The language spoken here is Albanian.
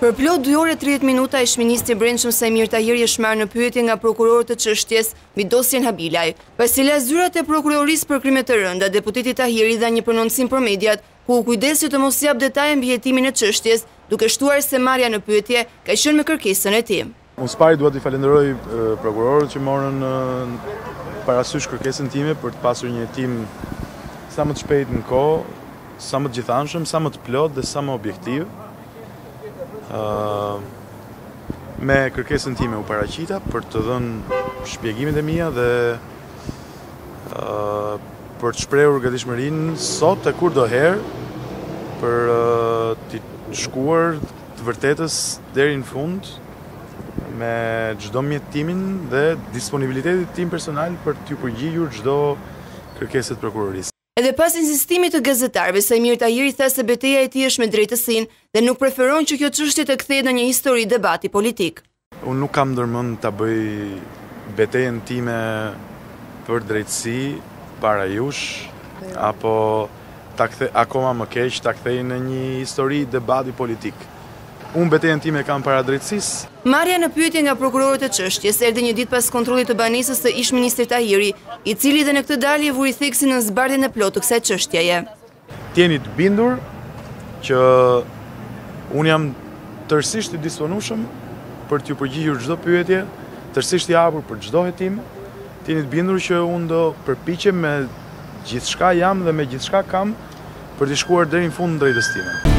Për plot 2 orë e 30 minuta, ish ministri i brendshëm Saimir Tahiri është marrë në pyetje nga prokurorët e çështjes mbi dosjen Habilaj. Pasi la zyrat e prokurorisë për krime të rënda, deputeti Tahiri dha një prononcim për mediat, ku u kujdes që të mos japë detaje mbi hetimin e çështjes, duke shtuar se marrja në pyetje ka qenë me kërkesën e tij. Unë së pari dua t'i falënderoj prokurorët që morën parasysh kërkesën time për të pasur një hetim sa më të shpejt në kohë, sa më të gjithanshëm, sa më të plotë dhe sa më objektiv. Uh, me kërkesën time u paraqita për të dhënë shpjegimet e mia dhe uh, për të shprehur gatishmërinë sot e kurdoherë për uh, t'i shkuar të vërtetës deri në fund me çdo mjet timin dhe disponibilitetit tim personal për t'iu përgjigjur çdo kërkese të prokurorisë. Edhe pas insistimit të gazetarëve, Saimir Tahiri tha se beteja e tij është me drejtësinë dhe nuk preferon që kjo çështje të kthehet në një histori debati politik. Unë nuk kam ndërmend ta bëj betejën time për drejtësi para jush, apo ta kthej, akoma më keq, ta kthej në një histori debati politik. Unë betejën time e kam para drejtësisë. Marrja në pyetje nga prokurorët e çështjes erdhi një ditë pas kontrollit të banesës së ish-ministrit Tahiri, i cili dhe në këtë dalje vuri theksin në zbardhjen e plotë të kësaj çështjeje. Të jeni të bindur që unë jam tërësisht i disponueshëm për t'iu përgjigjur çdo pyetjeje, tërësisht i hapur për çdo hetim. Të jeni të bindur që unë do përpiqem me gjithçka jam dhe me gjithçka kam për t'i shkuar deri në fund së drejtës time.